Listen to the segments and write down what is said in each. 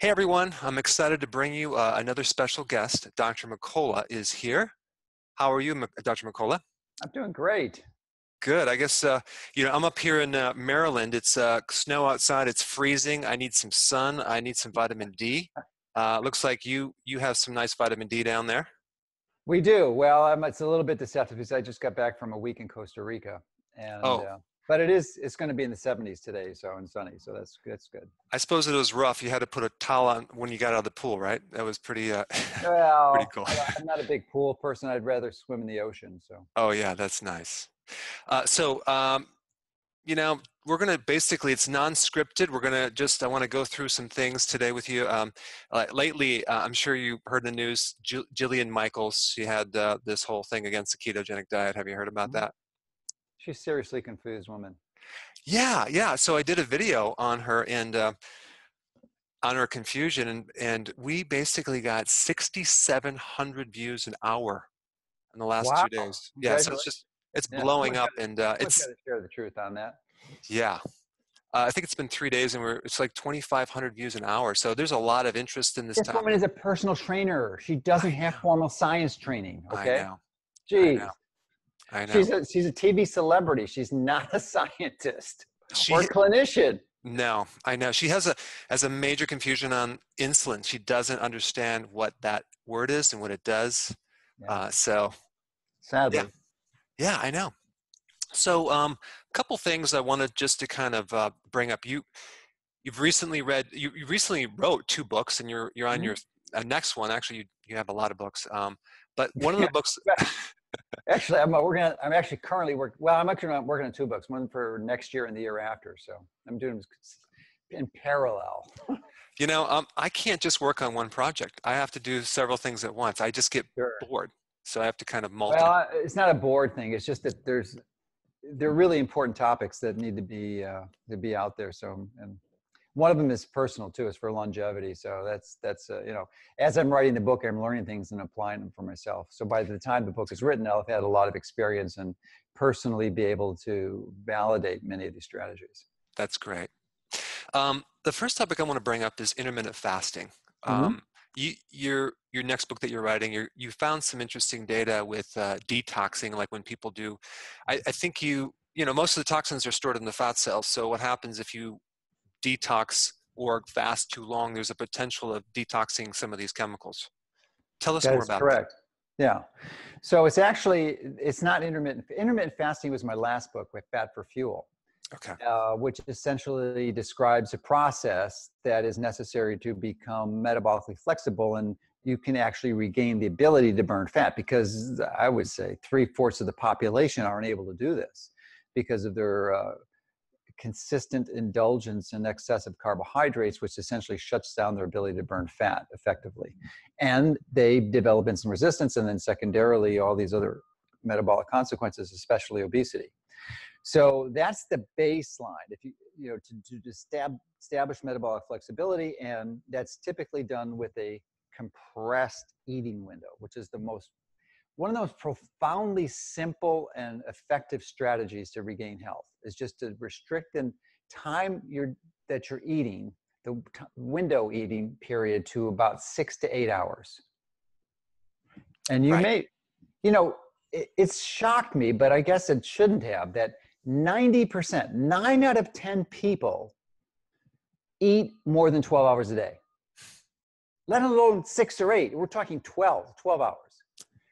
Hey everyone, I'm excited to bring you uh, another special guest. Dr. Mercola is here. How are you, Dr. Mercola? I'm doing great. Good. I guess uh, you know I'm up here in uh, Maryland. It's uh, snow outside. It's freezing. I need some sun. I need some vitamin D. Uh, looks like you you have some nice vitamin D down there. We do. Well, um, it's a little bit deceptive because I just got back from a week in Costa Rica, and Oh. But it is it's going to be in the 70s today, so and sunny, so that's that's good. I suppose it was rough. You had to put a towel on when you got out of the pool, right? That was pretty. Uh, Well, Pretty cool. I'm not a big pool person. I'd rather swim in the ocean. So oh yeah, that's nice. Uh, so um, you know we're gonna basically it's non-scripted. We're gonna just I want to go through some things today with you. Um, uh, lately, uh, I'm sure you heard the news. Jill- Jillian Michaels, she had uh, this whole thing against the ketogenic diet. Have you heard about Mhm. that? She's a seriously confused woman. Yeah, yeah. So I did a video on her and uh, on her confusion, and and we basically got 6,700 views an hour in the last Wow. two days. Yeah, so it's just it's Yeah, blowing up, and uh, it's got to share the truth on that. yeah. Uh, I think it's been three days, and we're it's like 2,500 views an hour. So there's a lot of interest in this This topic. woman is a personal trainer. She doesn't have formal science training. Okay. I know. Jeez. know. I know. She's a she's a TV celebrity. She's not a scientist She, or clinician. no, I know. She has a has a major confusion on insulin. She doesn't understand what that word is and what it does. Yeah. Uh, so Sadly. Yeah, I know. So, um, a couple things I wanted just to kind of uh, bring up. You, you've recently read. You, you recently wrote two books, and you're you're on Mhm. your uh, next one. Actually, you, you have a lot of books. Um, but one of the books. Actually, I'm working on. I'm actually currently work. Well, I'm actually not working on two books. One for next year and the year after. So I'm doing in parallel. You know, um, I can't just work on one project. I have to do several things at once. I just get Sure. bored, so I have to kind of multi. Well, it's not a bored thing. It's just that there's they're really important topics that need to be uh, to be out there. So and one of them is personal too. Is for longevity. So that's that's uh, you know as I'm writing the book, I'm learning things and applying them for myself. So by the time the book is written, I'll have had a lot of experience and personally be able to validate many of these strategies. That's great. Um, the first topic I want to bring up is intermittent fasting. Mhm. Um, you, your your next book that you're writing, you you found some interesting data with uh, detoxing, like when people do. I, I think you you know most of the toxins are stored in the fat cells. So what happens if you detox or fast too long? There's a potential of detoxing some of these chemicals. Tell us That more about correct. Yeah. So it's actually it's not intermittent. Intermittent fasting was my last book with Fat for Fuel. Okay. uh, which essentially describes a process that is necessary to become metabolically flexible and you can actually regain the ability to burn fat because i would say three-fourths of the population aren't able to do this because of their uh, consistent indulgence in excessive carbohydrates which essentially shuts down their ability to burn fat effectively and they develop insulin resistance and then secondarily all these other metabolic consequences especially obesity so that's the baseline. If you you know to, to estab- establish metabolic flexibility, and that's typically done with a compressed eating window, which is the most one of the most profoundly simple and effective strategies to regain health is just to restrict the time you're that you're eating the t- window eating period to about six to eight hours. And you Right. may you know it, it's shocked me but i guess it shouldn't have that 90% 9 out of 10 people eat more than 12 hours a day. Let alone 6 or 8 we're talking 12 12 hours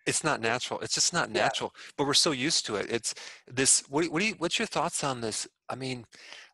It's not natural. It's just not Yeah. natural. But we're so used to it. It's this. What, do- what do you? What's your thoughts on this? I mean,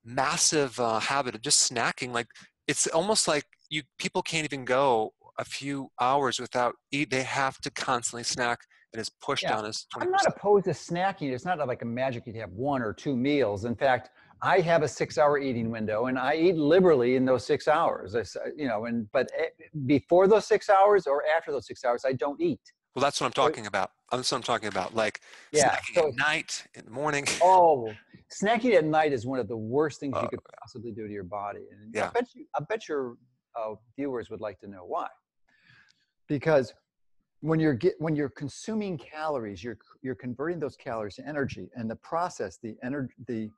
massive uh, habit of just snacking. Like it's almost like you people can't even go a few hours without eat. They have to constantly snack, and it's pushed Yeah. on us. 20%. I'm not opposed to snacking. It's not like a magic you'd have one or two meals. In fact, I have a six-hour eating window, and I eat liberally in those six hours. You know, and but eh, before those six hours or after those six hours, I don't eat. Well, that's what I'm talking about. That's what I'm talking about. Like Yeah, snacking so- at night, in the morning. Oh, snacking at night is one of the worst things Oh, you could possibly do to your body. And I Yeah. bet you, I bet your uh, viewers would like to know why. Because when you're get, when you're consuming calories, you're you're converting those calories to energy, and the process, the energy, the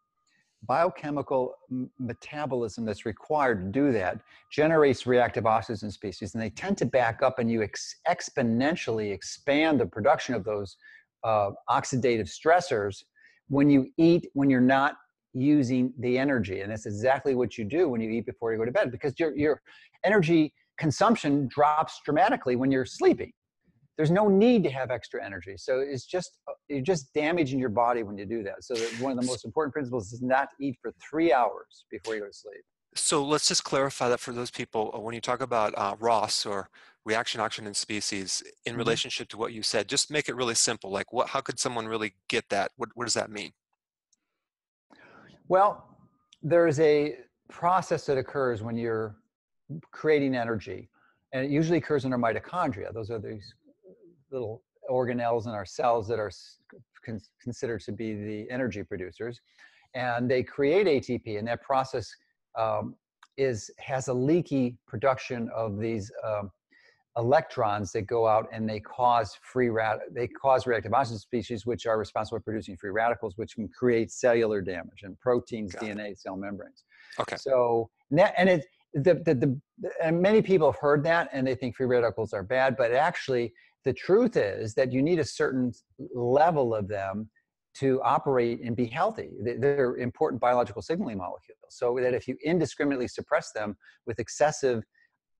biochemical metabolism that's required to do that generates reactive oxygen species and they tend to back up and you ex- exponentially expand the production of those uh, oxidative stressors when you eat when you're not using the energy and that's exactly what you do when you eat before you go to bed because your, your energy consumption drops dramatically when you're sleeping there's no need to have extra energy. So it's just you're just damaging your body when you do that. So that one of the most important principles is not eat for three hours before you go to sleep. So let's just clarify that for those people uh, when you talk about uh, ROS or reaction oxygen species in mm-hmm. relationship to what you said. Just make it really simple. Like what? How could someone really get that? What What does that mean? Well, there's a process that occurs when you're creating energy, and it usually occurs in our mitochondria. Those are these little organelles in our cells that are con- considered to be the energy producers, and they create ATP, and that process um, is has a leaky production of these um, electrons that go out and they cause free rad they cause reactive oxygen species which are responsible for producing free radicals which can create cellular damage and proteins Got dna it. cell membranes okay so and it the, the, the and many people have heard that and they think free radicals are bad but actually the truth is that you need a certain level of them to operate and be healthy. They're important biological signaling molecules. So that if you indiscriminately suppress them with excessive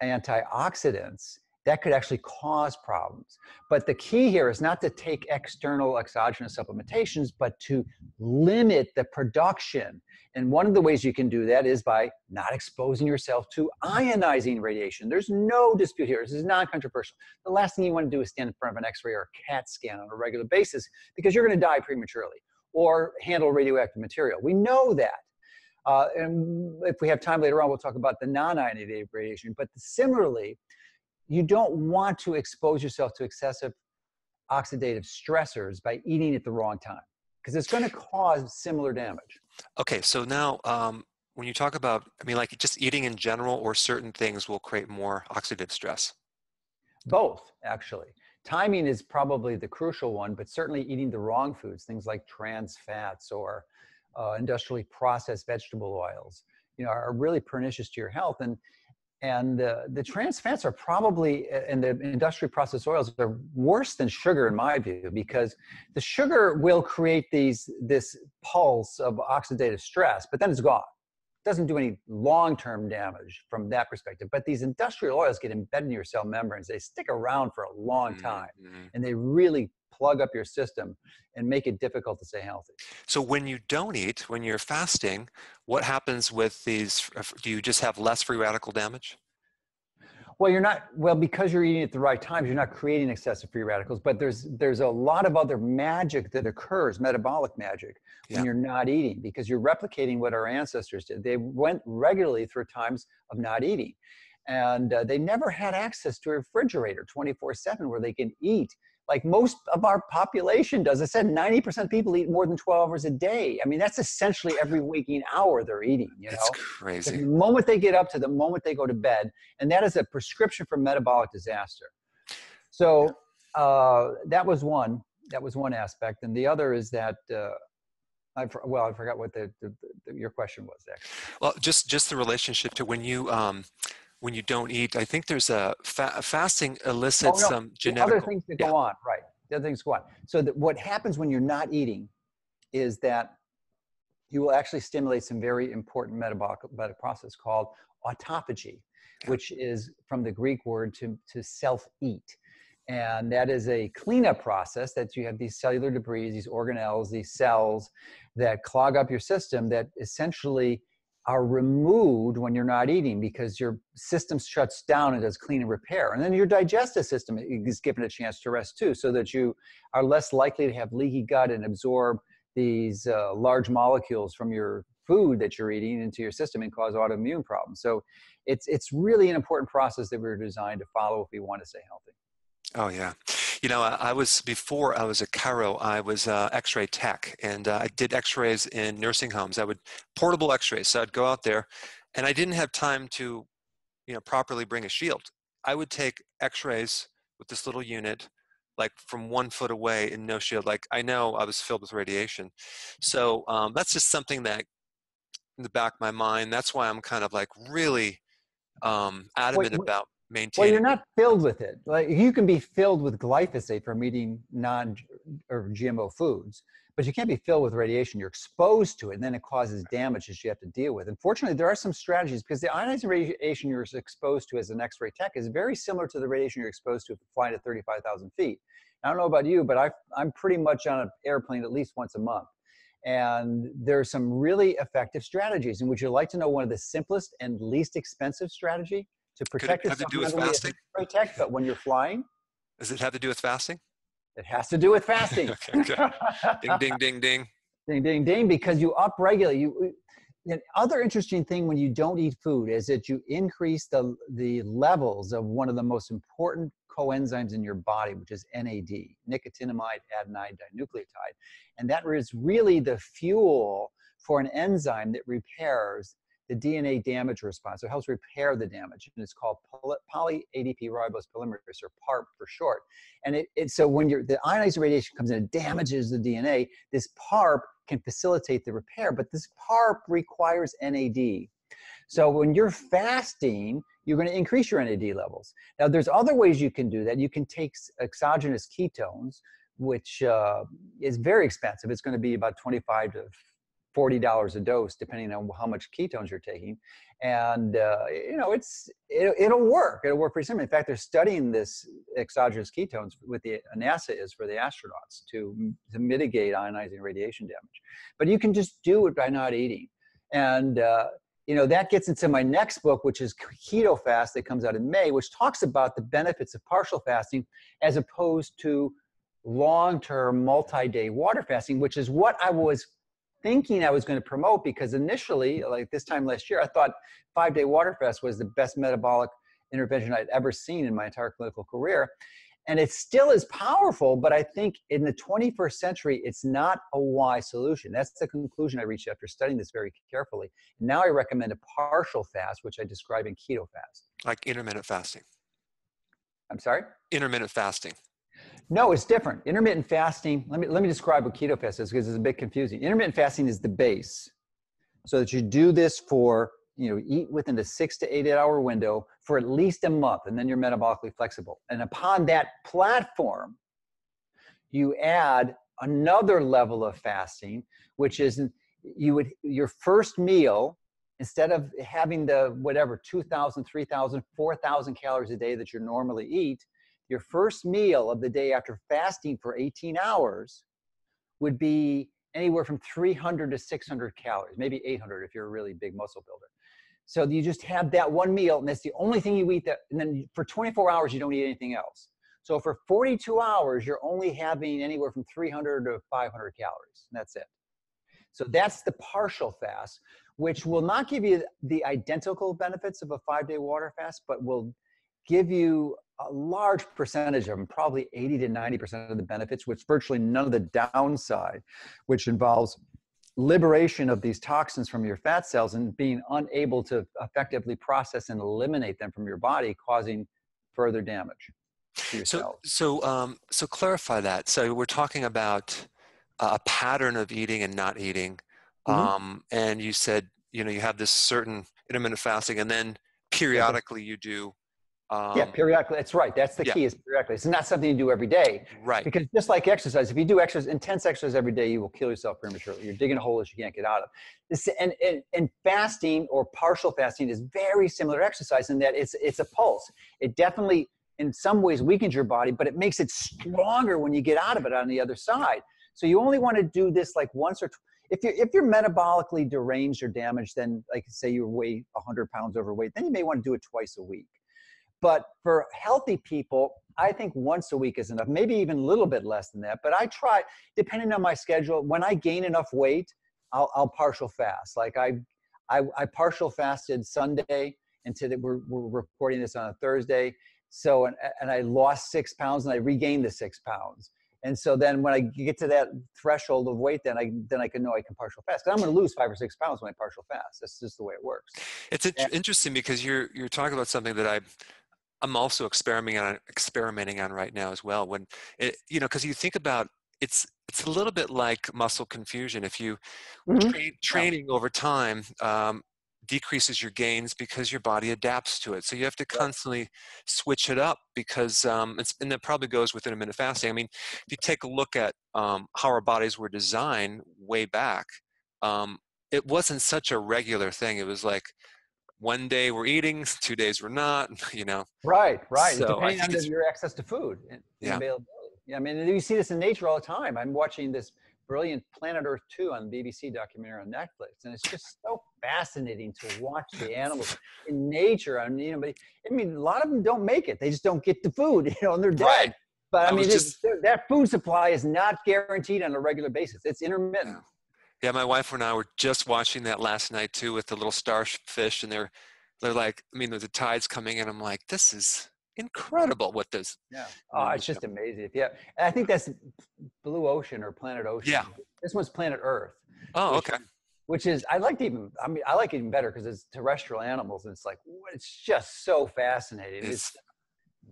antioxidants, that could actually cause problems. But the key here is not to take external exogenous supplementations, but to limit the production. And one of the ways you can do that is by not exposing yourself to ionizing radiation. There's no dispute here. This is non controversial. The last thing you want to do is stand in front of an x ray or a CAT scan on a regular basis because you're going to die prematurely or handle radioactive material. We know that. Uh, and if we have time later on, we'll talk about the non ionizing radiation. But similarly, you don't want to expose yourself to excessive oxidative stressors by eating at the wrong time because it's going to cause similar damage. Okay, so now um, when you talk about, I mean, like just eating in general or certain things will create more oxidative stress? Both, actually. Timing is probably the crucial one, but certainly eating the wrong foods, things like trans fats or uh, industrially processed vegetable oils, you know, are really pernicious to your health. And and uh, the trans fats are probably and the industrial processed oils are worse than sugar in my view because the sugar will create these this pulse of oxidative stress but then it's gone. It doesn't do any long-term damage from that perspective. But these industrial oils get embedded in your cell membranes. They stick around for a long mm-hmm, time mm-hmm. and they really plug up your system and make it difficult to stay healthy. So when you don't eat, when you're fasting, what happens with these? Do you just have less free radical damage? Well, you're not well because you're eating at the right times. You're not creating excessive free radicals, but there's there's a lot of other magic that occurs, metabolic magic, when yeah. you're not eating because you're replicating what our ancestors did. They went regularly through times of not eating, and uh, they never had access to a refrigerator 24/7 where they can eat like most of our population does. I said 90% of people eat more than 12 hours a day. I mean, that's essentially every waking hour they're eating, you know? That's crazy. The moment they get up to the moment they go to bed, and that is a prescription for metabolic disaster. So uh, that was one. That was one aspect. And the other is that uh, I, well, I forgot what the, the, the, your question was. Actually. Well, just just the relationship to when you um, when you don't eat. I think there's a fa- fasting oh, elicits oh, no. some genetic. Other things that yeah. go on, right? The other things go on. So that what happens when you're not eating is that you will actually stimulate some very important metabolic, metabolic process called autophagy, yeah. which is from the Greek word to, to self-eat. And that is a cleanup process that you have these cellular debris, these organelles, these cells that clog up your system that essentially are removed when you're not eating because your system shuts down and does clean and repair. And then your digestive system is given a chance to rest too, so that you are less likely to have leaky gut and absorb these uh, large molecules from your food that you're eating into your system and cause autoimmune problems. So it's, it's really an important process that we're designed to follow if we want to stay healthy. Oh, yeah. You know, I, was before I was a chiro, I was uh, X-ray tech, and uh, I did X-rays in nursing homes. I would portable X-rays, so I'd go out there, and I didn't have time to, you know, properly bring a shield. I would take X-rays with this little unit, like from one foot away and no shield. Like I know I was filled with radiation, so um, that's just something that in the back of my mind. That's why I'm kind of like really um, adamant Wait, about Well, you're not filled with it. Like you can be filled with glyphosate from eating non or GMO foods, but you can't be filled with radiation. You're exposed to it, and then it causes damage that you have to deal with. Unfortunately, there are some strategies because the ionizing radiation you're exposed to as an X-ray tech is very similar to the radiation you're exposed to flying at 35,000 feet. I don't know about you, but I, I'm pretty much on an airplane at least once a month. And there are some really effective strategies. And would you like to know one of the simplest and least expensive strategy to Could it protect have to do with not only as fasting? tech, but when you're flying, Does it have to do with fasting? it has to do with fasting. Okay, okay. Ding, ding, ding, ding. ding, ding, ding, because you upregulate. You, the other interesting thing when you don't eat food is that you increase the, the levels of one of the most important coenzymes in your body, which is NAD, nicotinamide adenine dinucleotide. And that is really the fuel for an enzyme that repairs the DNA damage response. So it helps repair the damage. And it's called poly ADP ribose polymerase, or PARP for short. And it, it so when you're, the ionizing radiation comes in, it damages the DNA. This PARP can facilitate the repair, but this PARP requires NAD. So when you're fasting, you're going to increase your NAD levels. Now, there's other ways you can do that. You can take exogenous ketones, which uh, is very expensive. It's going to be about 25 to $40 a dose, depending on how much ketones you're taking. And, uh, you know, it's, it, it'll work. It'll work pretty simply. In fact, they're studying this exogenous ketones with the NASA is for the astronauts to, to mitigate ionizing radiation damage. But you can just do it by not eating. And, uh, you know, that gets into my next book, which is Keto Fast, that comes out in May, which talks about the benefits of partial fasting as opposed to long term, multi day water fasting, which is what I was thinking I was going to promote because initially, like this time last year, I thought five day water fast was the best metabolic intervention I'd ever seen in my entire clinical career. And it still is powerful, but I think in the 21st century, it's not a wise solution. That's the conclusion I reached after studying this very carefully. Now I recommend a partial fast, which I describe in keto fast. Like intermittent fasting. I'm sorry? Intermittent fasting. No, it's different. Intermittent fasting, let me, let me describe what keto fast is because it's a bit confusing. Intermittent fasting is the base. So that you do this for, you know, eat within a six to eight hour window for at least a month, and then you're metabolically flexible. And upon that platform, you add another level of fasting, which is you would, your first meal, instead of having the whatever 2,000, 3,000, 4,000 calories a day that you normally eat, your first meal of the day after fasting for 18 hours would be anywhere from 300 to 600 calories, maybe 800 if you're a really big muscle builder. So you just have that one meal, and that's the only thing you eat. That, and then for 24 hours you don't eat anything else. So for 42 hours you're only having anywhere from 300 to 500 calories. That's it. So that's the partial fast, which will not give you the identical benefits of a five-day water fast, but will give you a large percentage of them, probably 80 to 90% of the benefits, with virtually none of the downside, which involves liberation of these toxins from your fat cells and being unable to effectively process and eliminate them from your body, causing further damage So, so, um, so clarify that. So we're talking about a pattern of eating and not eating. Mhm. Um, and you said, you know, you have this certain intermittent fasting and then periodically you do. Um, yeah, periodically. That's right. That's the yeah. key is periodically. It's not something you do every day. right. Because just like exercise, if you do exercise, intense exercise every day, you will kill yourself prematurely. You're digging a hole that you can't get out of. This, and, and, and fasting or partial fasting is very similar to exercise in that it's, it's a pulse. It definitely, in some ways, weakens your body, but it makes it stronger when you get out of it on the other side. So you only want to do this like once or twice. If you're, if you're metabolically deranged or damaged, then like say you weigh 100 pounds overweight, then you may want to do it twice a week. But for healthy people, I think once a week is enough, maybe even a little bit less than that. But I try, depending on my schedule, when I gain enough weight, I'll, I'll partial fast. Like I, I, I partial fasted Sunday until we're, we're recording this on a Thursday. So, and, and I lost six pounds and I regained the six pounds. And so then when I get to that threshold of weight, then I, then I can know I can partial fast. Cause I'm going to lose five or six pounds when I partial fast. That's just the way it works. It's Yeah. interesting because you're you're talking about something that I I'm also experimenting on experimenting on right now as well. When it, you know, because you think about it's it's a little bit like muscle confusion. If you Mhm. train, training over time um, decreases your gains because your body adapts to it. So you have to constantly switch it up because, um, it's, and that probably goes with intermittent fasting. I mean, if you take a look at um, how our bodies were designed way back, um, it wasn't such a regular thing. It was like one day we're eating, two days we're not. You know, Right, right. So Depending on it's- your access to food and, Yeah. availability. Yeah, I mean, you see this in nature all the time. I'm watching this brilliant Planet Earth 2 on the BBC documentary on Netflix, and it's just so fascinating to watch the animals in nature. I mean, you know, but- I mean, a lot of them don't make it. They just don't get the food, you know, and they're dead. Right. But I, I mean, just- that food supply is not guaranteed on a regular basis. It's intermittent. Yeah, my wife and I were just watching that last night too with the little starfish, and they're they're like, I mean, the tides coming in. I'm like, this is incredible. What this? Yeah. Yeah, Oh, it's just amazing. Yeah. And I think that's Blue Ocean or Planet Ocean. Yeah. This one's Planet Earth. Oh, which okay. Which is, I like even, I mean, I like it even better because it's terrestrial animals and it's like, it's just so fascinating. It's, It's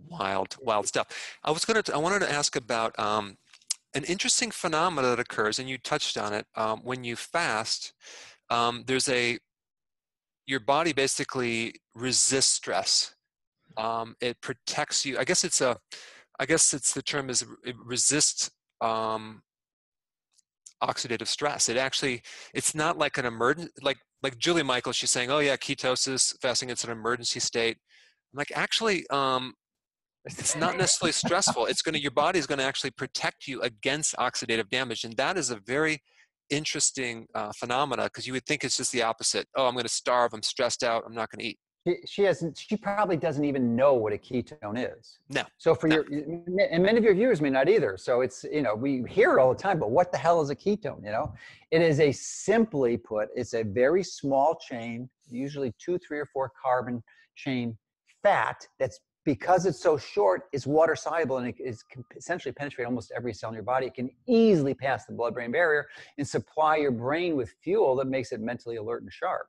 wild, wild stuff. I was gonna, I wanted to ask about um, an interesting phenomena that occurs, and you touched on it. Um, when you fast, um, there's a your body basically resists stress. Um, it protects you. I guess it's a, I guess it's the term is it resists um, oxidative stress. It actually, it's not like an emergent, like like Julie Michael. She's saying, oh yeah, ketosis fasting, it's an emergency state. I'm like actually, um, it's not necessarily stressful. It's going to your body is going to actually protect you against oxidative damage, and that is a very interesting uh, phenomena because you would think it's just the opposite. Oh, I'm going to starve. I'm stressed out. I'm not going to eat. she, she hasn't, she probably doesn't even know what a ketone is. No, So for no. your, and many of your viewers may not either. So it's, you know, we hear it all the time, but what the hell is a ketone? You know, it is a simply put, it's a very small chain, usually two, three or four carbon chain fat that's because it's so short, is water soluble and it is can essentially penetrate almost every cell in your body. It can easily pass the blood-brain barrier and supply your brain with fuel that makes it mentally alert and sharp.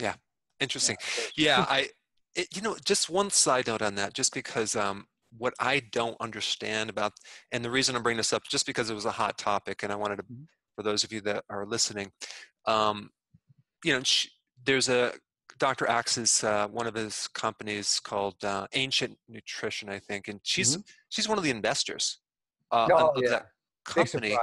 Yeah, interesting. it's Yeah, I, it, you know, just one side note on that, just because um, what I don't understand about, and the reason I'm bringing this up, just because it was a hot topic, and I wanted to, Mhm. for those of you that are listening, um, you know, sh there's a Dr. Axe's uh, one of his companies called uh, Ancient Nutrition, I think, and she's she's one of the investors uh, Oh, of yeah. that company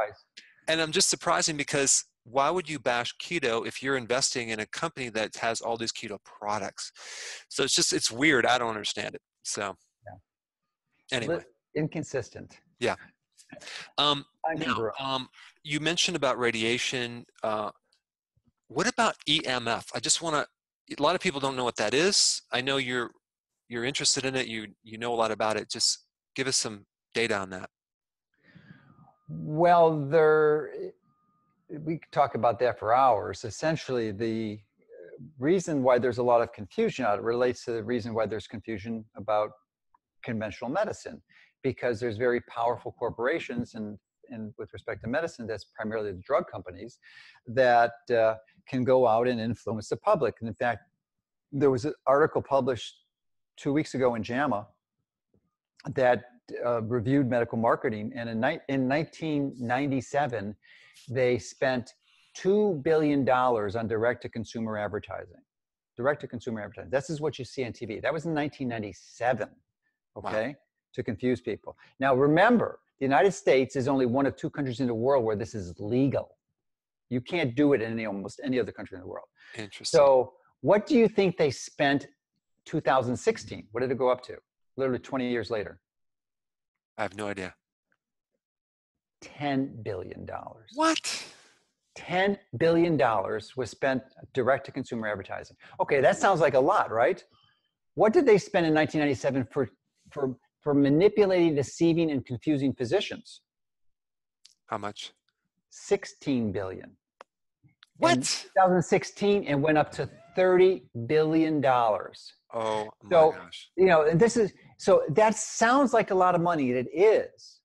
and I'm just surprising because why would you bash keto if you're investing in a company that has all these keto products? So it's just it's weird. I don't understand it. So anyway, Li- inconsistent. um, I now, um, you mentioned about radiation. Uh, what about EMF? I just want to. A lot of people don't know what that is. I know you're you're interested in it. You you know a lot about it. Just give us some data on that. Well, there, eh, we could talk about that for hours. Essentially, the reason why there's a lot of confusion out it relates to the reason why there's confusion about conventional medicine, because there's very powerful corporations and and with respect to medicine, that's primarily the drug companies that uh, can go out and influence the public. And in fact, there was an article published two weeks ago in JAMA that uh, reviewed medical marketing, and in, ni- in 1997, they spent two billion dollars on direct-to-consumer advertising. Direct-to-consumer advertising. This is what you see on TV. That was in 1997. Wow. Okay, to confuse people. Now remember, the United States is only one of two countries in the world where this is legal. You can't do it in any, almost any other country in the world. Interesting. So, what do you think they spent 2016? What did it go up to? Literally 20 years later, I have no idea. 10 billion dollars. What? 10 billion dollars was spent direct to consumer advertising. Okay, that sounds like a lot, right? What did they spend in 1997 for for for manipulating, deceiving and confusing physicians? How much? 16 billion. What? In 2016 it went up to 30 billion dollars. Oh my So- gosh. you know, and this is so that sounds like a lot of money, and it is.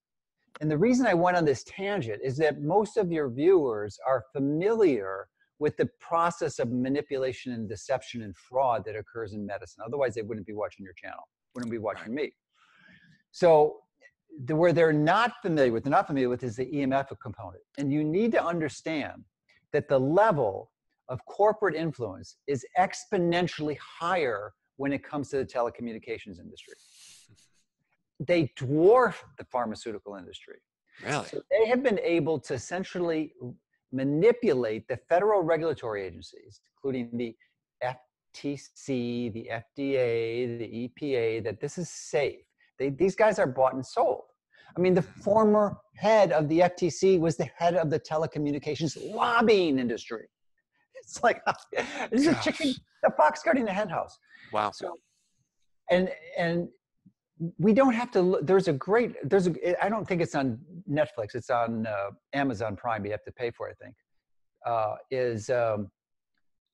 And the reason I went on this tangent is that most of your viewers are familiar with the process of manipulation and deception and fraud that occurs in medicine. Otherwise, they wouldn't be watching your channel, wouldn't be watching me. So the, where they're not familiar with, they're not familiar with is the EMF component. And you need to understand that the level of corporate influence is exponentially higher when it comes to the telecommunications industry. They dwarf the pharmaceutical industry. Really? So they have been able to essentially manipulate the federal regulatory agencies, including the FTC, the FDA, the EPA, that this is safe. They, these guys are bought and sold. I mean, the former head of the FTC was the head of the telecommunications lobbying industry. It's like this is a chicken, the fox guarding the hen house. Wow. So, and and we don't have to. Look, there's a great. There's a. I don't think it's on Netflix. It's on uh, Amazon Prime. You have to pay for it. I think. Uh, is um,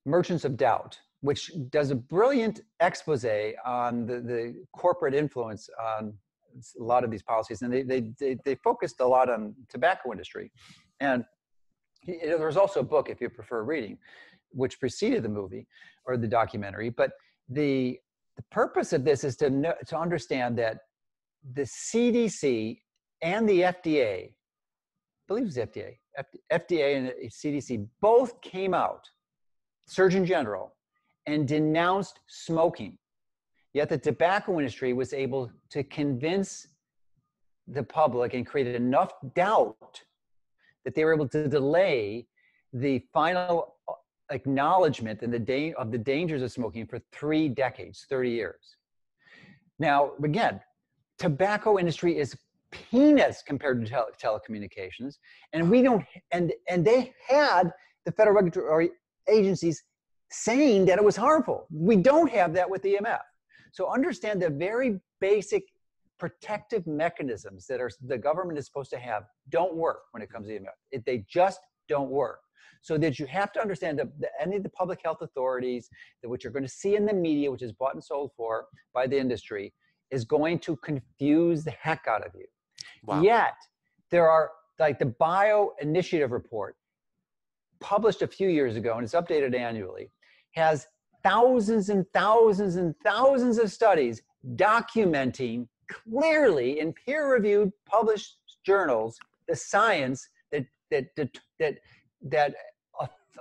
Merchants of Doubt, which does a brilliant expose on the, the corporate influence on a lot of these policies, and they they they, they focused a lot on tobacco industry, and there was also a book if you prefer reading, which preceded the movie or the documentary. But the the purpose of this is to know, to understand that the CDC and the FDA, I believe it's FDA, FDA and CDC both came out, Surgeon General, and denounced smoking. Yet the tobacco industry was able to convince the public and created enough doubt that they were able to delay the final uh, acknowledgement and the da- of the dangers of smoking for three decades, 30 years. Now, again, tobacco industry is peanuts compared to tele- telecommunications, and we don't. And and they had the federal regulatory agencies saying that it was harmful. We don't have that with EMF. So understand the very basic protective mechanisms that are the government is supposed to have don't work when it comes to EMF. It, they just don't work. So that you have to understand that, any of the public health authorities that which you're going to see in the media, which is bought and sold for by the industry, is going to confuse the heck out of you. Wow. Yet there are like the Bio Initiative report published a few years ago, and it's updated annually, has thousands and thousands and thousands of studies documenting clearly in peer-reviewed published journals the science that that that that, that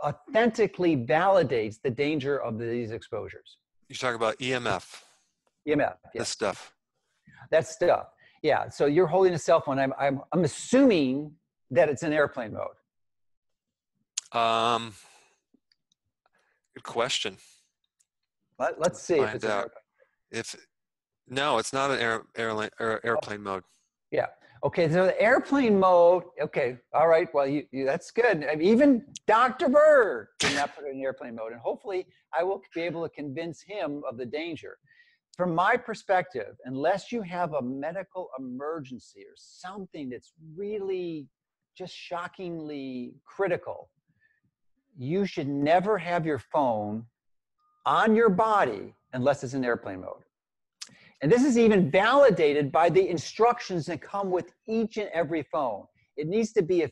authentically validates the danger of these exposures. You talk about EMF. EMF. Yes. This stuff. That stuff. Yeah. So you're holding a cell phone. I'm I'm I'm assuming that it's in airplane mode. Um. Good question. Let, let's see Find if out. If no, it's not an air, airline, or airplane mode. Yeah. Okay. So the airplane mode. Okay. All right. Well, you, you that's good. I mean, even Dr. Berg did not put it in airplane mode, and hopefully, I will be able to convince him of the danger. From my perspective, unless you have a medical emergency or something that's really just shockingly critical, you should never have your phone on your body unless it's in airplane mode. And this is even validated by the instructions that come with each and every phone. It needs to be at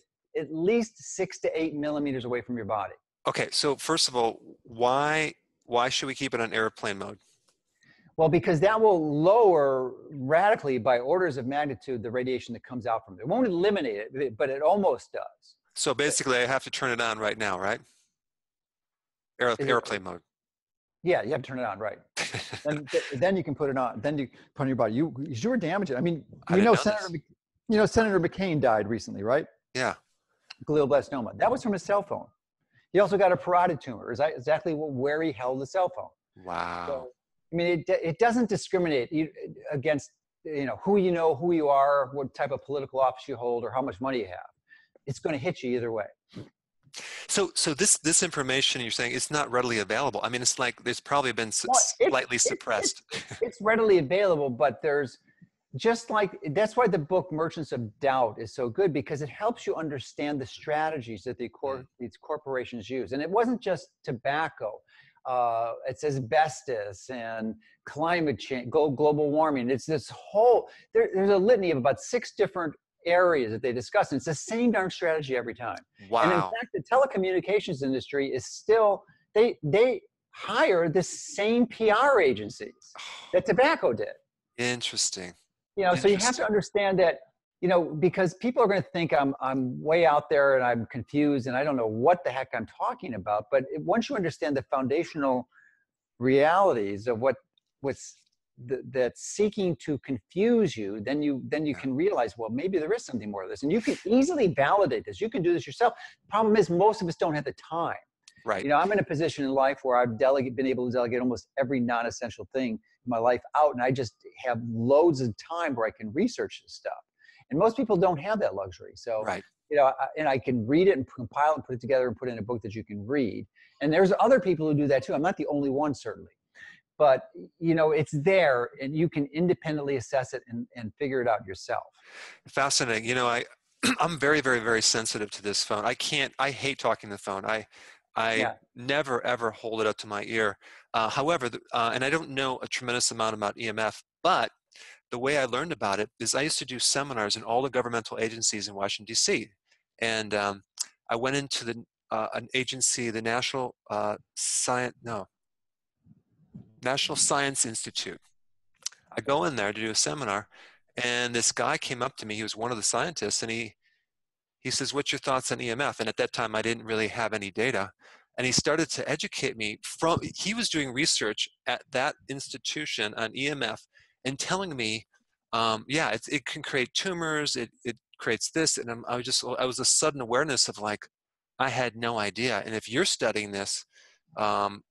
least six to eight millimeters away from your body. Okay, so first of all, why why should we keep it on airplane mode? Well, because that will lower radically by orders of magnitude the radiation that comes out from it. It won't eliminate it, but it almost does. So basically, I have to turn it on right now, right? Air, airplane mode. Yeah, you have to turn it on, right? and th- then you can put it on. Then you put on your body. You you were damaging. I mean, I you know, know Senator, you know, Senator McCain died recently, right? Yeah. Glioblastoma. That was from a cell phone. He also got a parotid tumor. Is that exactly where he held the cell phone? Wow. So, I mean, it it doesn't discriminate against you know who you know, who you are, what type of political office you hold, or how much money you have. It's going to hit you either way. So, so this this information you're saying it's not readily available. I mean, it's like there's probably been well, slightly it's, suppressed. It's, it's, readily available, but there's just like that's why the book Merchants of Doubt is so good because it helps you understand the strategies that the cor- mm. these corporations use. And it wasn't just tobacco. Uh, it's asbestos and climate change, global warming. It's this whole, there, there's a litany of about six different areas that they discuss. And it's the same darn strategy every time. Wow. And in fact, the telecommunications industry is still, they, they hire the same PR agencies that tobacco did. Interesting. You know, so you have to understand that, you know, because people are going to think I'm I'm way out there and I'm confused and I don't know what the heck I'm talking about. But once you understand the foundational realities of what what's th- that's seeking to confuse you, then you then you can realize, well, maybe there is something more of this, and you can easily validate this. You can do this yourself. Problem is, most of us don't have the time. Right. You know, I'm in a position in life where I've delegate, been able to delegate almost every non-essential thing in my life out, and I just have loads of time where I can research this stuff. And most people don't have that luxury. So, right. you know, and I can read it and compile it and put it together and put it in a book that you can read. And there's other people who do that too. I'm not the only one, certainly, but you know, it's there, and you can independently assess it and, and figure it out yourself. Fascinating. You know, I I'm very, very, very sensitive to this phone. I can't. I hate talking the phone. I I yeah. never ever hold it up to my ear. Uh, however, uh, and I don't know a tremendous amount about EMF, but the way I learned about it is I used to do seminars in all the governmental agencies in Washington D.C. And um, I went into the uh, an agency, the National uh, Science no National Science Institute. I go in there to do a seminar, and this guy came up to me. He was one of the scientists, and he he says, What's your thoughts on EMF? And at that time, I didn't really have any data. And he started to educate me from, he was doing research at that institution on EMF and telling me, um, yeah, it, it can create tumors, it, it creates this. And I'm, I was just, I was a sudden awareness of like, I had no idea. And if you're studying this, um,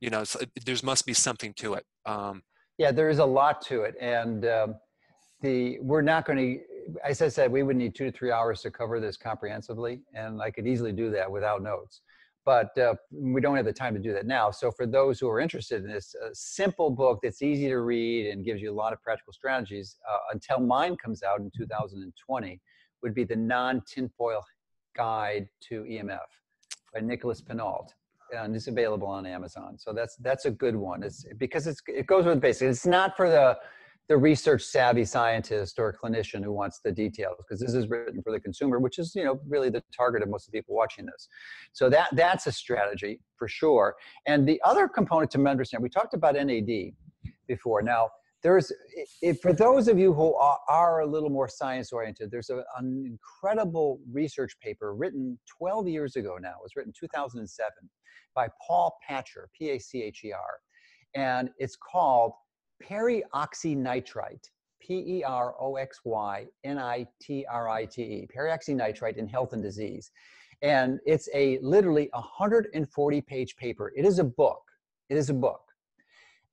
you know, there must be something to it. Um, yeah, there is a lot to it. And um, the, we're not going to, as I said, we would need two to three hours to cover this comprehensively, and I could easily do that without notes. But uh, we don't have the time to do that now. So for those who are interested in this, simple book that's easy to read and gives you a lot of practical strategies uh, until mine comes out in 2020 would be the non-tinfoil guide to EMF by Nicholas Pineault and it's available on Amazon. So that's that's a good one. It's because it's it goes with basics. It's not for the the research savvy scientist or clinician who wants the details because this is written for the consumer which is you know really the target of most of the people watching this so that that's a strategy for sure and the other component to understand we talked about nad before now there's if, for those of you who are, are a little more science oriented there's a, an incredible research paper written 12 years ago now it was written 2007 by paul Pacher p-a-c-h-e-r and it's called peroxynitrite, P E R O X Y N I T R I T E, peroxynitrite in health and disease. And it's a literally 140 page paper. It is a book. It is a book.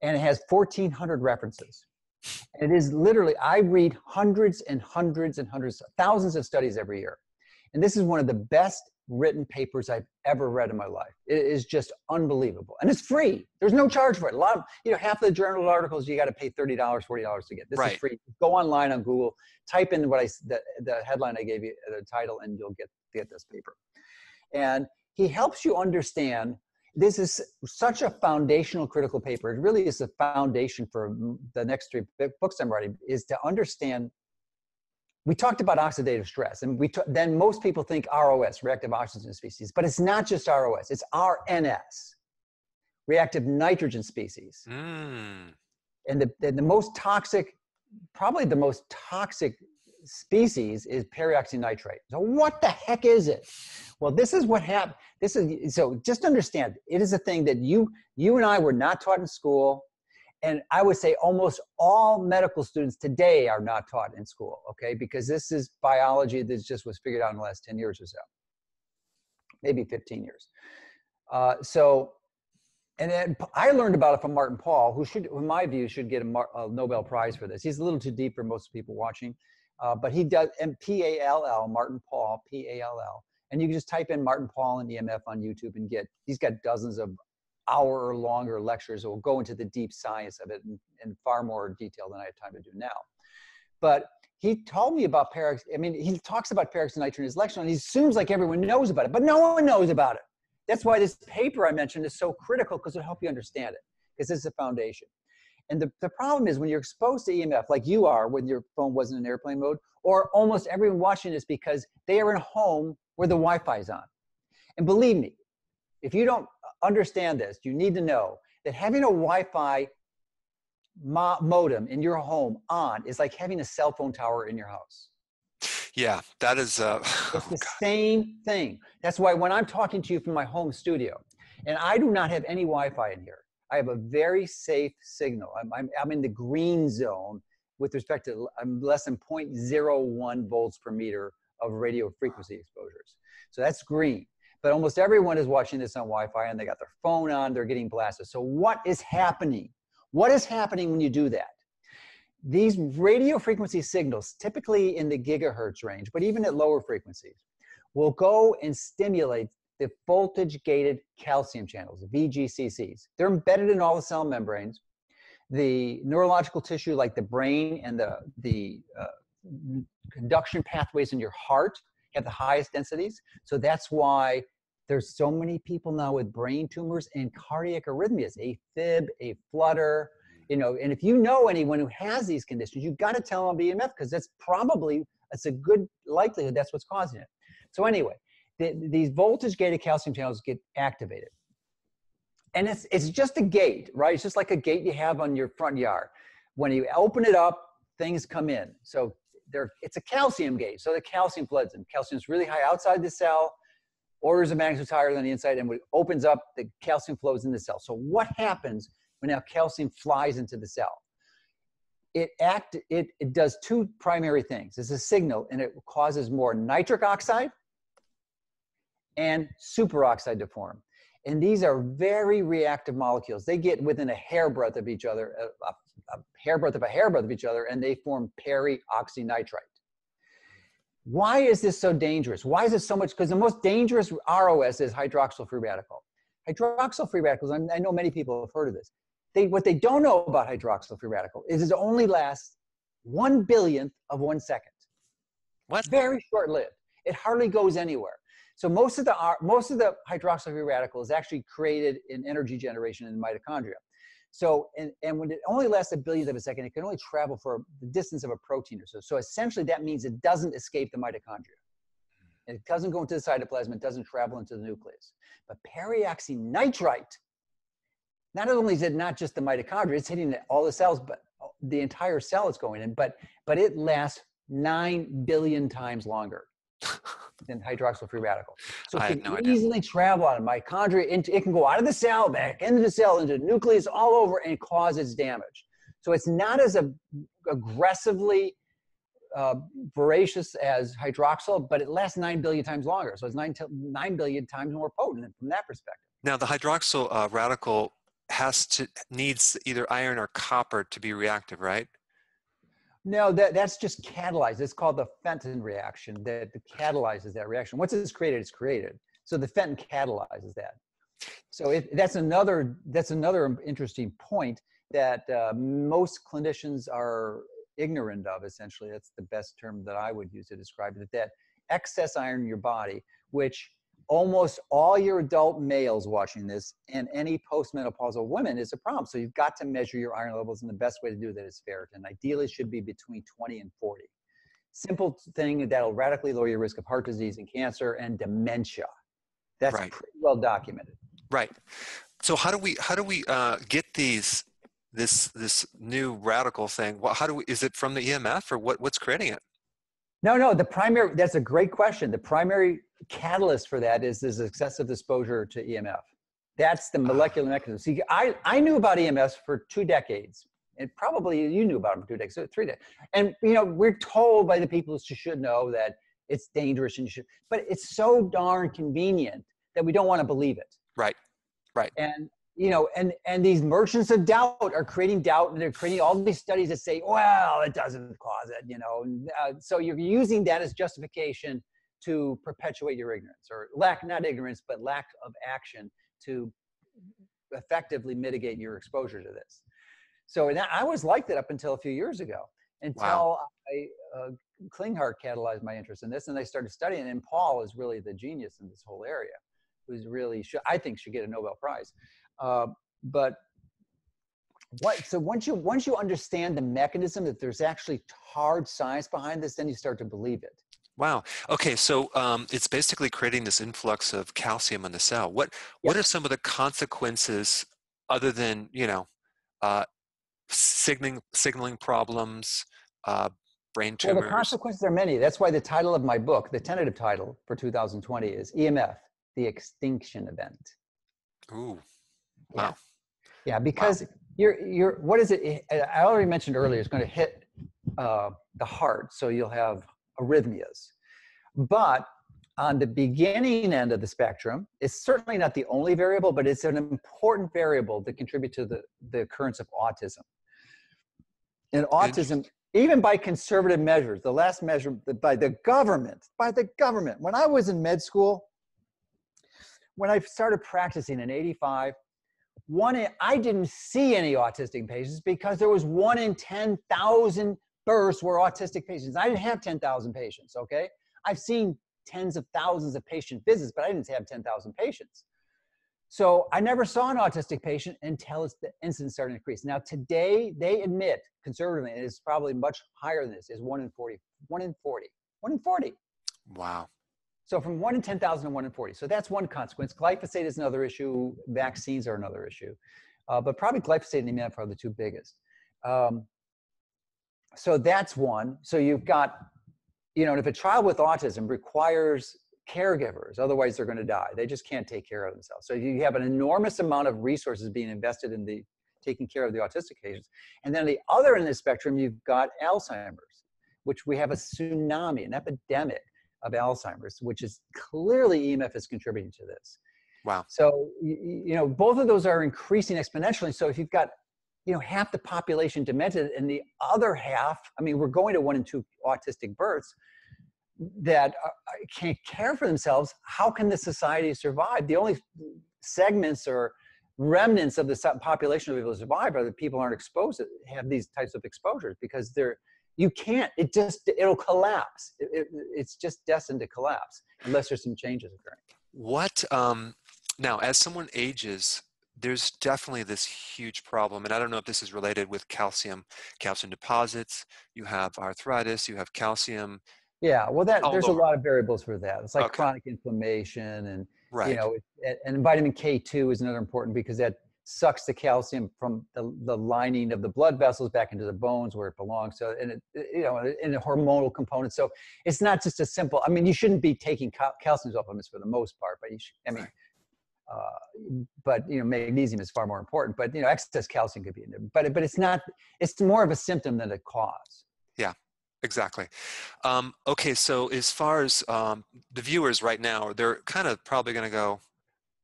And it has 1,400 references. And it is literally, I read hundreds and hundreds and hundreds, thousands of studies every year. And this is one of the best written papers I've ever read in my life. It is just unbelievable. And it's free. There's no charge for it. A lot of, you know, half of the journal articles you got to pay $30, $40 to get. This right. is free. Go online on Google, type in what I, the, the headline I gave you, the title, and you'll get, get this paper. And he helps you understand this is such a foundational critical paper. It really is the foundation for the next three books I'm writing is to understand we talked about oxidative stress, and we t- then most people think ROS, reactive oxygen species, but it's not just ROS, it's RNS, reactive nitrogen species. Mm. And the, the, the, most toxic, probably the most toxic species is peroxynitrite. So what the heck is it? Well, this is what happened. This is so just understand it is a thing that you you and I were not taught in school and I would say almost all medical students today are not taught in school, okay? Because this is biology that just was figured out in the last 10 years or so, maybe 15 years. Uh, so, and then I learned about it from Martin Pall, who should, in my view, should get a, Mar- a Nobel Prize for this. He's a little too deep for most people watching, uh, but he does, and P-A-L-L, Martin Pall P-A-L-L. And you can just type in Martin Pall and EMF on YouTube and get, he's got dozens of hour or longer lectures that will go into the deep science of it in, in far more detail than I have time to do now. But he told me about perox. I mean, he talks about peroxynitrite in his lecture, and he assumes like everyone knows about it, but no one knows about it. That's why this paper I mentioned is so critical because it'll help you understand it, because it's a foundation. And the, the problem is when you're exposed to EMF, like you are when your phone wasn't in airplane mode, or almost everyone watching this because they are in a home where the Wi-Fi is on. And believe me, if you don't understand this, you need to know that having a Wi-Fi mo- modem in your home on is like having a cell phone tower in your house. Yeah, that is. Uh, it's the same thing. That's why when I'm talking to you from my home studio, and I do not have any Wi-Fi in here, I have a very safe signal. I'm, I'm, I'm in the green zone with respect to I'm less than 0.01 volts per meter of radio frequency exposures. So that's green. But almost everyone is watching this on Wi-Fi and they got their phone on, they're getting blasted. So what is happening? What is happening when you do that? These radio frequency signals, typically in the gigahertz range, but even at lower frequencies, will go and stimulate the voltage gated calcium channels, VGCCs. They're embedded in all the cell membranes. The neurological tissue, like the brain and the, the uh, conduction pathways in your heart, have the highest densities. So that's why there's so many people now with brain tumors and cardiac arrhythmias, a fib, a flutter, you know, and if you know anyone who has these conditions, you've got to tell them EMF because that's probably, it's a good likelihood that's what's causing it. So anyway, the, these voltage gated calcium channels get activated. And it's, it's just a gate, right? It's just like a gate you have on your front yard. When you open it up, things come in. So there, it's a calcium gate. So the calcium floods in. Calcium is really high outside the cell, orders of magnitude higher than the inside, and when it opens up, the calcium flows in the cell. So what happens when now calcium flies into the cell? It, act, it, it does two primary things. It's a signal, and it causes more nitric oxide and superoxide to form. And these are very reactive molecules. They get within a hairbreadth of each other, a, a, a hairbreadth of a hairbreadth of each other, and they form peroxynitrite. Why is this so dangerous? Why is it so much? Because the most dangerous ROS is hydroxyl free radical. Hydroxyl free radicals, I know many people have heard of this. They, what they don't know about hydroxyl free radical is it only lasts one billionth of one second. What? Very short lived. It hardly goes anywhere. So most of the uh, most of the hydroxyl free radical is actually created in energy generation in the mitochondria. So and, and when it only lasts a billionth of a second, it can only travel for the distance of a protein or so. So essentially that means it doesn't escape the mitochondria. It doesn't go into the cytoplasm, it doesn't travel into the nucleus. But peroxynitrite, not only is it not just the mitochondria, it's hitting all the cells, but uh, the entire cell is going in, but but it lasts nine billion times longer than hydroxyl free radical. So it can no easily idea. travel out of mitochondria into, it can go out of the cell, back into the cell, into the nucleus, all over, and cause its damage. So it's not as a, aggressively uh, voracious as hydroxyl, but it lasts 9 billion times longer. So it's 9, 9 billion times more potent from that perspective. Now, the hydroxyl uh, radical has to needs either iron or copper to be reactive, right? No, that, that's just catalyzed. It's called the Fenton reaction that catalyzes that reaction. Once it's created, it's created. So the Fenton catalyzes that. So it, that's another that's another interesting point that uh, most clinicians are ignorant of. Essentially, that's the best term that I would use to describe it. That excess iron in your body, which almost all your adult males watching this and any postmenopausal women is a problem. So you've got to measure your iron levels, and the best way to do that is ferritin. Ideally, should be between 20 and 40. Simple thing that'll radically lower your risk of heart disease and cancer and dementia. That's right. pretty well documented. Right. So how do we how do we uh, get these this this new radical thing? Well, how do we? Is it from the EMF or what? What's creating it? No, no. The primary, that's a great question. The primary catalyst for that is this excessive exposure to EMF. That's the molecular mechanism. See, I, I knew about EMFs for two decades. And probably you knew about them for two decades, three decades. And, you know, we're told by the people who should know that it's dangerous and you should, but it's so darn convenient that we don't want to believe it. Right, right. And you know, and and these merchants of doubt are creating doubt, and they're creating all these studies that say, well, it doesn't cause it, you know. Uh, so you're using that as justification to perpetuate your ignorance, or lack not ignorance, but lack of action to effectively mitigate your exposure to this. So that, I was like that up until a few years ago, until wow. I uh, Klinghardt catalyzed my interest in this, and I started studying. And Pall is really the genius in this whole area, who's really should, I think should get a Nobel Prize. Uh, but what, so once you once you understand the mechanism that there's actually hard science behind this, then you start to believe it. Wow. Okay, so um, it's basically creating this influx of calcium in the cell. What what are some of the consequences other than you know uh, signaling signaling problems, uh, brain Well, tumors. the consequences are many. That's why the title of my book, the tentative title for 2020, is EMF: The Extinction Event. Ooh, Yeah. wow. Yeah, because you're you're what is it? I already mentioned earlier. It's going to hit uh, the heart, so you'll have arrhythmias. But on the beginning end of the spectrum, it's certainly not the only variable, but it's an important variable to contribute to the, the occurrence of autism. And autism, even by conservative measures, the last measure by the government, by the government. When I was in med school, when I started practicing in 85, one in, I didn't see any autistic patients because there was one in 10,000 births were autistic patients. I didn't have 10,000 patients, okay? I've seen tens of thousands of patient visits, but I didn't have 10,000 patients. So I never saw an autistic patient until the incidence started to increase. Now today they admit conservatively, and it's probably much higher than this, is one in 40, one in 40, one in 40. Wow. So from one in 10,000 to one in 40. So that's one consequence. Glyphosate is another issue. Vaccines are another issue. Uh, but probably glyphosate and EMF are the two biggest. Um, so that's one. So you've got, you know, and if a child with autism requires caregivers, otherwise they're going to die. They just can't take care of themselves. So you have an enormous amount of resources being invested in the taking care of the autistic patients. And then the other end of the spectrum, you've got Alzheimer's, which we have a tsunami, an epidemic of Alzheimer's, which is clearly EMF is contributing to this. Wow. So you, you know both of those are increasing exponentially. So if you've got you know half the population demented and the other half, I mean, we're going to one in two autistic births that can't care for themselves. How can the society survive? The only segments or remnants of the population of able to survive are the people aren't exposed to have these types of exposures because they're you can't it just it'll collapse it, it, it's just destined to collapse unless there's some changes occurring what um now as someone ages there's definitely this huge problem and i don't know if this is related with calcium calcium deposits you have arthritis you have calcium yeah well that there's over. a lot of variables for that it's like Okay. chronic inflammation and right you know and- and vitamin k2 is another important because that sucks the calcium from the, the lining of the blood vessels back into the bones where it belongs so and it you know in a hormonal component so it's not just a simple i mean you shouldn't be taking cal- calcium supplements for the most part but you should i mean. Uh, but you know magnesium is far more important but you know excess calcium could be in there but but it's not it's more of a symptom than a cause. Yeah exactly. Um, okay so as far as um, the viewers right now they're kind of probably going to go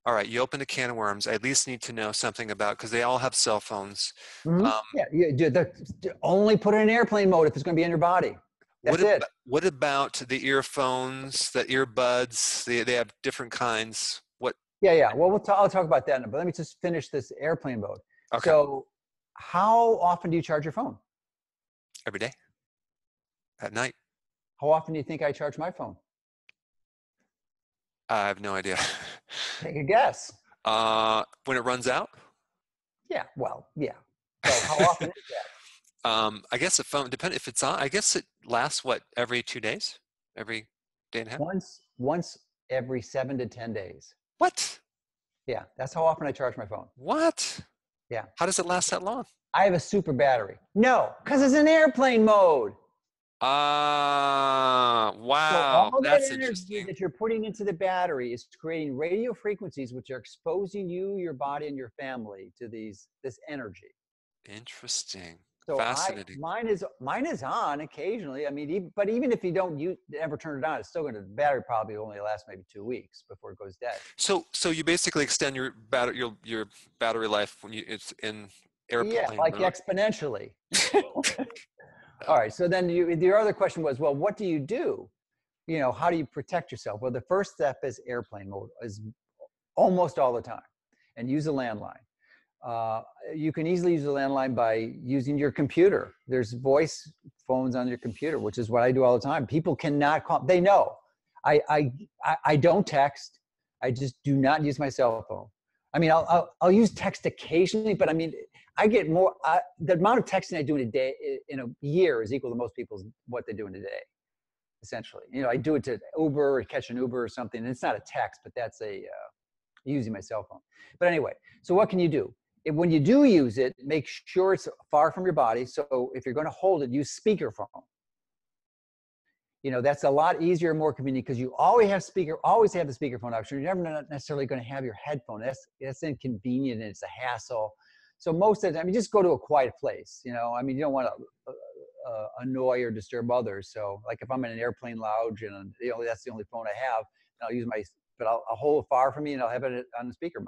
all right you opened a can of worms. I at least need to know something about because they all have cell phones. Mhm. um, yeah you, do the, only put it in airplane mode if it's going to be in your body. That's what, it what about the earphones the earbuds? They, they have different kinds Yeah, yeah. Well, we'll ta- I'll talk about that. in a- But let me just finish this airplane mode. okay So, how often do you charge your phone? every day at night How often do you think I charge my phone? i have no idea Take a guess. uh, when it runs out Yeah. Well, yeah. So how often is that? um, i guess the phone depend if it's on i guess it lasts what every two days every day and a half Once, once every seven to ten days. What Yeah, that's how often I charge my phone. what Yeah. how does it last that long I have a super battery. No, because it's in airplane mode. Ah, So wow, all that's that energy interesting. that you're putting into the battery is creating radio frequencies, which are exposing you, your body, and your family to these this energy. Interesting. So I, mine is mine is on occasionally. I mean, even, but even if you don't use, ever turn it on, it's still going to the battery probably only lasts maybe two weeks before it goes dead. So, so you basically extend your battery your your battery life when you it's in airplane. yeah, like mode. exponentially. All right. So then you, your other question was, well, what do you do? You know, how do you protect yourself? Well, the first step is airplane mode, is almost all the time, and use a landline. Uh, you can easily use a landline by using your computer. There's voice phones on your computer, which is what I do all the time. People cannot call. They know. I I I, don't text. I just do not use my cell phone. I mean, I'll, I'll, I'll use text occasionally, but I mean, I get more, I, the amount of texting I do in a day, in a year is equal to most people's, what they do in a day, essentially. You know, I do it to Uber or catch an Uber or something. And it's not a text, but that's a, uh, using my cell phone. But anyway, so what can you do? It, when you do use it, make sure it's far from your body. So if you're going to hold it, use speakerphone. You know, that's a lot easier and more convenient because you always have speaker, always have the speakerphone option. You're never necessarily going to have your headphone. That's that's inconvenient and it's a hassle. So most of the time, you just go to a quiet place. You know, I mean, you don't want to uh, uh, annoy or disturb others. So, like if I'm in an airplane lounge and you know that's the only phone I have, and I'll use my, but I'll, I'll hold far from me and I'll have it on the speaker mode.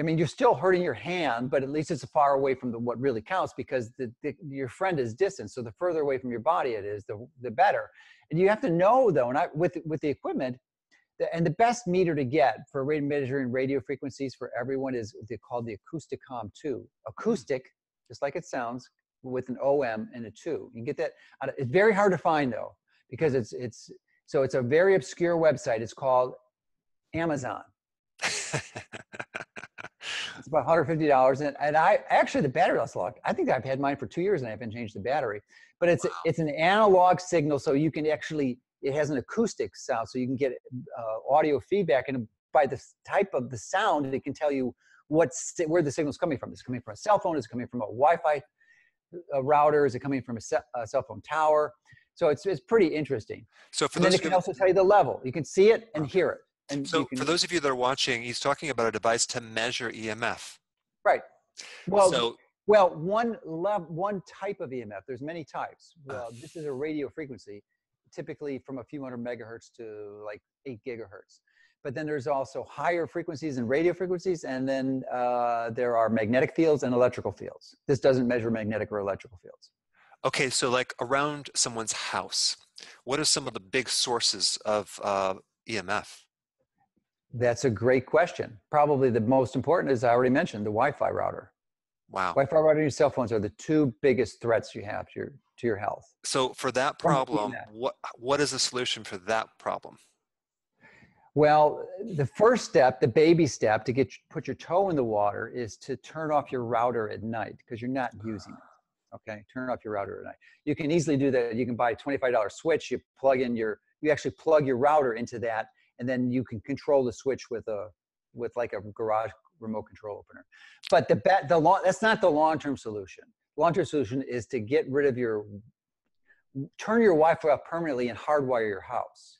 I mean, you're still hurting your hand, but at least it's far away from the, what really counts because the, the, your friend is distant. So the further away from your body it is, the, the better. And you have to know though, and I, with, with the equipment, the, and the best meter to get for measuring radio frequencies for everyone is called the Acousticom 2. Acoustic, just like it sounds, with an OM and a 2. You get that. Uh, it's very hard to find though, because it's, it's, so it's a very obscure website. It's called Amazon. about $150 and, and i actually the battery lasts a long i think i've had mine for two years and i haven't changed the battery but it's wow. it's an analog signal so you can actually it has an acoustic sound so you can get uh, audio feedback and by the type of the sound it can tell you what's where the signal is coming from. Is it coming from a cell phone? Is it coming from a wi-fi uh, router? Is it coming from a, a, cell phone tower? So it's, it's pretty interesting. So for and then it can also tell you the level. You can see it and hear it and so can, for those of you that are watching, he's talking about a device to measure EMF. Right. Well, so, well, one level, one type of EMF. There's many types. Ah. Well, uh, this is a radio frequency, typically from a few hundred megahertz to like eight gigahertz. But then there's also higher frequencies and radio frequencies, and then uh, there are magnetic fields and electrical fields. This doesn't measure magnetic or electrical fields. Okay, so like around someone's house, what are some of the big sources of uh, EMF? That's a great question. Probably the most important, as I already mentioned, the Wi-Fi router. Wow. Wi-Fi router and your cell phones are the two biggest threats you have to your to your health. So for that problem, what what is the solution for that problem? Well, the first step, the baby step to get put your toe in the water is to turn off your router at night because you're not using it. Okay, turn off your router at night. You can easily do that. You can buy a $25 switch. You plug in your, you actually plug your router into that and then you can control the switch with a with like a garage remote control opener. But the bet the long that's not the long term solution. Long term solution is to get rid of your turn your Wi-Fi off permanently and hardwire your house.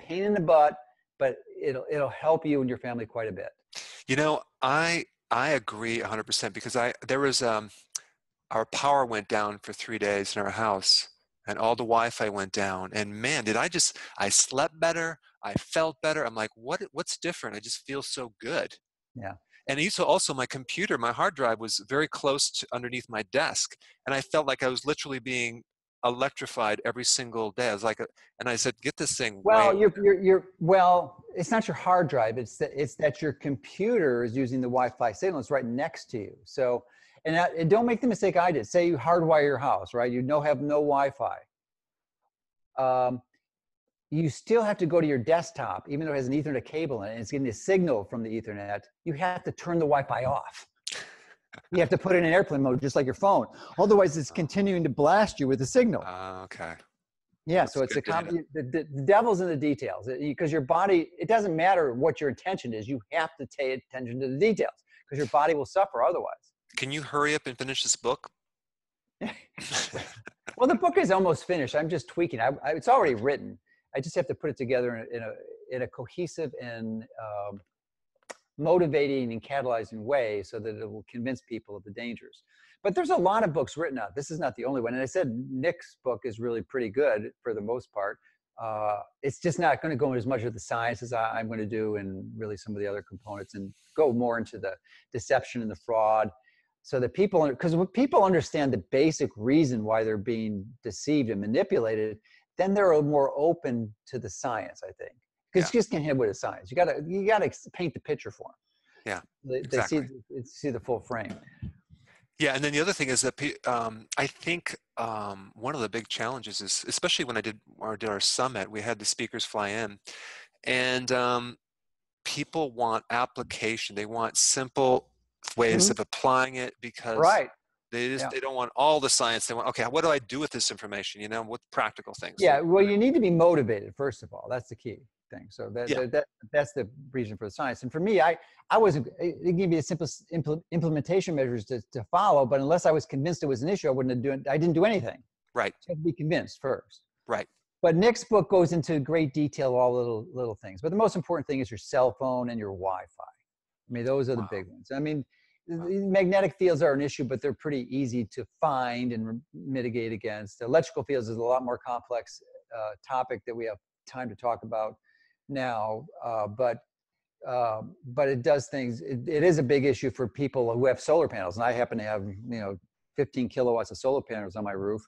Pain in the butt, but it'll it'll help you and your family quite a bit. You know, I I agree 100% because I there was um our power went down for 3 days in our house and all the Wi-Fi went down. And man, did I just I slept better. I felt better. I'm like, what what's different? I just feel so good. Yeah. And also, also my computer, my hard drive was very close to underneath my desk, and I felt like I was literally being electrified every single day. I was like, and I said, "Get this thing." Well, you're, you're, you're, well. It's not your hard drive. It's that it's that your computer is using the Wi-Fi signal. It's right next to you. So and, that, and don't make the mistake I did. Say you hardwire your house, right? You know have no Wi-Fi. Um, you still have to go to your desktop, even though it has an Ethernet cable in it, and it's getting a signal from the Ethernet. You have to turn the Wi-Fi off. you have to put it in airplane mode, just like your phone. Otherwise, it's continuing to blast you with the signal. Uh, okay. Yeah, That's so it's a com- the, the, the, devil's in the details because your body. It doesn't matter what your intention is. You have to pay attention to the details because your body will suffer otherwise. Can you hurry up and finish this book? well, the book is almost finished. I'm just tweaking. I, I, it's already written. I just have to put it together in a in a, in a cohesive and um, motivating and catalyzing way so that it will convince people of the dangers. But there's a lot of books written out. This is not the only one. And I said Nick's book is really pretty good for the most part. Uh, it's just not going to go into as much of the science as I, am going to do and really some of the other components and go more into the deception and the fraud so that people because people understand the basic reason why they're being deceived and manipulated then they're more open to the science i think because yeah. you just can't hit with a science you gotta you gotta paint the picture for them yeah they, exactly. they see see the full frame yeah and then the other thing is that um, i think um, one of the big challenges is especially when i did or did our summit we had the speakers fly in and um, people want application they want simple ways mm-hmm. of applying it because right they just yeah. they don't want all the science they want okay what do i do with this information you know what practical things yeah well you need to be motivated first of all that's the key thing. So that, Yeah. that, that that's the reason for the science. And for me, I I wasn't. It gave me the simplest impl- implementation measures to, to follow. But unless I was convinced it was an issue, I wouldn't have done. I didn't do anything. Right. So you have to be convinced first. Right. But Nick's book goes into great detail, all little little things. But the most important thing is your cell phone and your Wi-Fi. I mean, those are the Wow. big ones. I mean, the- Wow. the magnetic fields are an issue, but they're pretty easy to find and mitigate against. Electrical fields is a lot more complex uh, topic that we have time to talk about now. Uh, but um, but it does things. It, it is a big issue for people who have solar panels, and I happen to have you know 15 kilowatts of solar panels on my roof.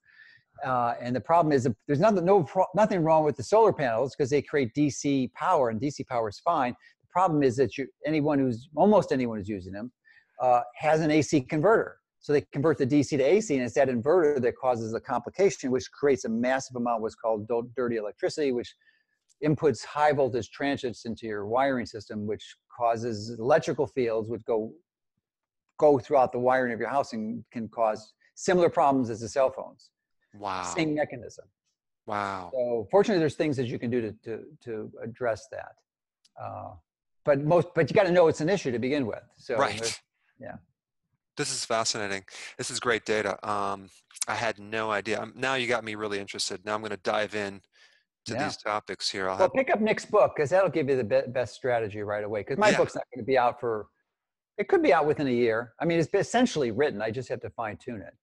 Uh, and the problem is there's nothing, no, nothing wrong with the solar panels because they create DC power, and DC power is fine. The problem is that you, anyone who's almost anyone who's using them uh, has an AC converter. So they convert the DC to AC, and it's that inverter that causes the complication, which creates a massive amount of what's called dirty electricity, which inputs high voltage transients into your wiring system, which causes electrical fields which go go throughout the wiring of your house and can cause similar problems as the cell phones. Wow. Same mechanism. Wow. So fortunately, there's things that you can do to to, to address that. Uh, but most, but you got to know it's an issue to begin with. So right. Yeah. This is fascinating. This is great data. Um, I had no idea. Um, now you got me really interested. Now I'm going to dive in to Yeah. these topics here. I'll Well, pick up Nick's book because that'll give you the be- best strategy right away. Because my Yeah. book's not going to be out for. It could be out within a year. I mean, it's essentially written. I just have to fine tune it.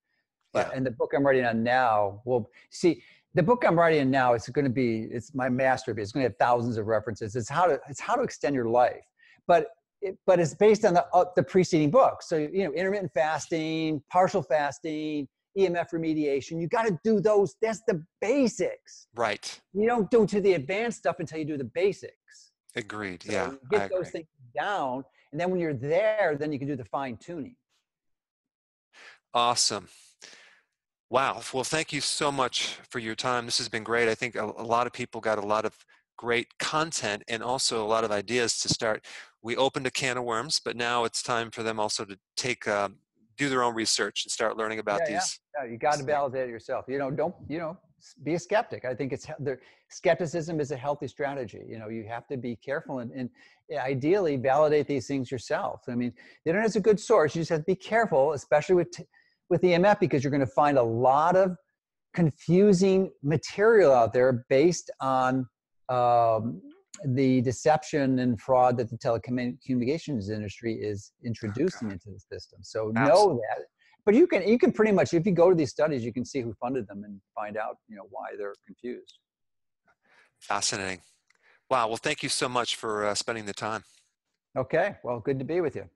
But Yeah. and the book I'm writing on now, well, see, the book I'm writing on now is going to be it's my masterpiece. It's going to have thousands of references. It's how to it's how to extend your life, but it, but it's based on the uh, the preceding book. So you know, intermittent fasting, partial fasting, EMF remediation. You got to do those. That's the basics. right. You don't do to the advanced stuff until you do the basics. Agreed. So yeah. you I get those agree. things down, and then when you're there, then you can do the fine tuning. Awesome. Wow. Well, thank you so much for your time. This has been great. I think a, a lot of people got a lot of great content and also a lot of ideas to start. We opened a can of worms, but now it's time for them also to take, um, do their own research and start learning about Yeah, these. Yeah, you got to validate it yourself. You know, don't you know? Be a skeptic. I think it's the skepticism is a healthy strategy. You know, you have to be careful and, and ideally validate these things yourself. I mean, the internet is a good source. You just have to be careful, especially with t- with EMF, because you're going to find a lot of confusing material out there based on um, the deception and fraud that the telecommunications industry is introducing into the system. So know that. But you can you can pretty much if you go to these studies, you can see who funded them and find out you know why they're confused. Fascinating. Wow. Well, thank you so much for uh, spending the time. Okay, well, good to be with you.